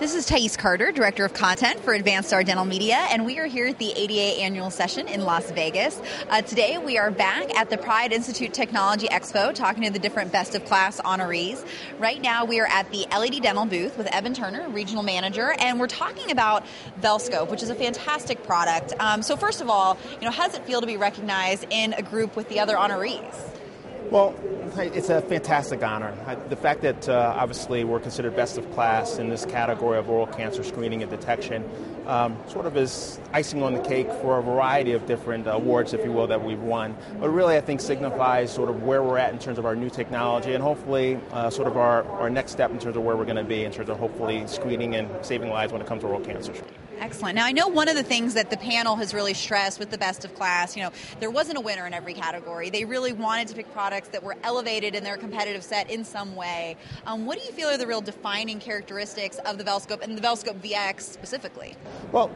This is Thais Carter, Director of Content for Advanstar Dental Media, and we are here at the ADA annual session in Las Vegas. Uh, today we are back at the Pride Institute Technology Expo talking to the different best of class honorees. Right now we are at the LED Dental booth with Evan Turner, Regional Manager, and we're talking about Velscope, which is a fantastic product. Um, so first of all, you know, how does it feel to be recognized in a group with the other honorees? Well, it's a fantastic honor. The fact that uh, obviously we're considered best of class in this category of oral cancer screening and detection um, sort of is icing on the cake for a variety of different awards, if you will, that we've won. But really, I think signifies sort of where we're at in terms of our new technology and hopefully uh, sort of our, our next step in terms of where we're going to be in terms of hopefully screening and saving lives when it comes to oral cancer. Excellent. Now, I know one of the things that the panel has really stressed with the best of class, you know, there wasn't a winner in every category. They really wanted to pick products that were elevated in their competitive set in some way. Um, what do you feel are the real defining characteristics of the Velscope and the Velscope VX specifically? Well,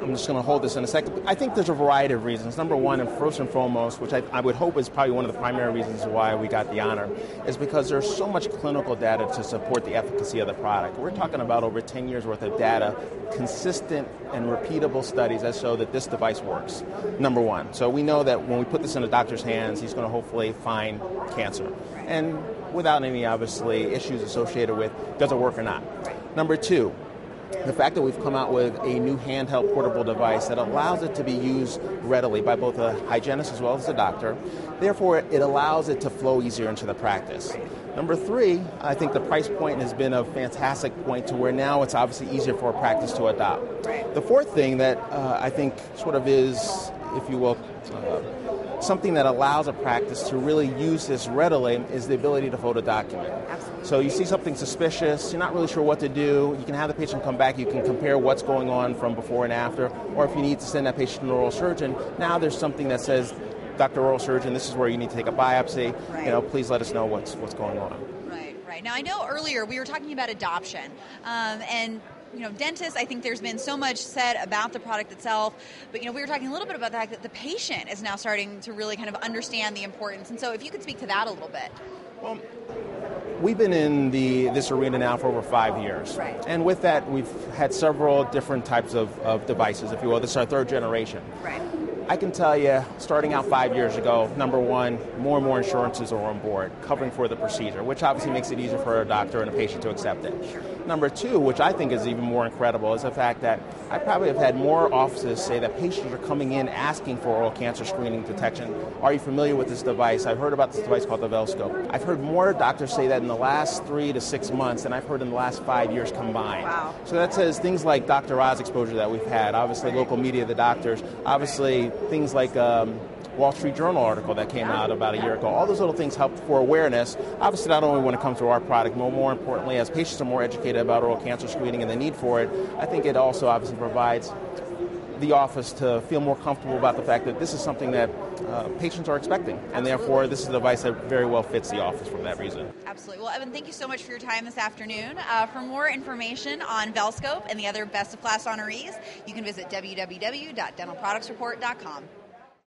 I'm just going to hold this in a second. I think there's a variety of reasons. Number one, and first and foremost, which I, I, would hope is probably one of the primary reasons why we got the honor, is because there's so much clinical data to support the efficacy of the product. We're talking about over 10 years worth of data, consistent and repeatable studies that show that this device works. Number one. So we know that when we put this in a doctor's hands, he's going to hopefully find cancer. And without any, obviously, issues associated with does it work or not. Number two, the fact that we've come out with a new handheld portable device that allows it to be used readily by both a hygienist as well as a doctor, therefore it allows it to flow easier into the practice. Number three, I think the price point has been a fantastic point to where now it's obviously easier for a practice to adopt. The fourth thing that uh, I think sort of is, if you will, uh, something that allows a practice to really use this readily is the ability to photo document. Absolutely. So you see something suspicious, you're not really sure what to do, you can have the patient come back, you can compare what's going on from before and after, or if you need to send that patient to an oral surgeon, now there's something that says, Dr. Oral Surgeon, this is where you need to take a biopsy. Right. You know, please let us know what's what's going on. Right, right. Now I know earlier we were talking about adoption, um, and you know, dentists, I think there's been so much said about the product itself, but you know, we were talking a little bit about the fact that the patient is now starting to really kind of understand the importance. And so, if you could speak to that a little bit. Well, we've been in the this arena now for over five years, right. and with that, we've had several different types of, of devices, if you will. This is our third generation. Right. I can tell you, starting out five years ago, number one, more and more insurances are on board covering for the procedure, which obviously makes it easier for a doctor and a patient to accept it. Number two, which I think is even more incredible, is the fact that I probably have had more offices say that patients are coming in asking for oral cancer screening detection. Are you familiar with this device? I've heard about this device called the Velscope. I've heard more doctors say that in the last three to six months than I've heard in the last five years combined. Wow. So that says things like Dr. Oz exposure that we've had, obviously local media, the doctors, obviously things like um, Wall Street Journal article that came out about a year ago. All those little things help for awareness. Obviously, not only when it comes to our product, but more importantly, as patients are more educated about oral cancer screening and the need for it, I think it also obviously provides the office to feel more comfortable about the fact that this is something that uh, patients are expecting, and Absolutely. therefore this is a device that very well fits the office for that reason. Absolutely. Well, Evan, thank you so much for your time this afternoon. Uh, for more information on Velscope and the other Best of Class honorees, you can visit www.dentalproductsreport.com.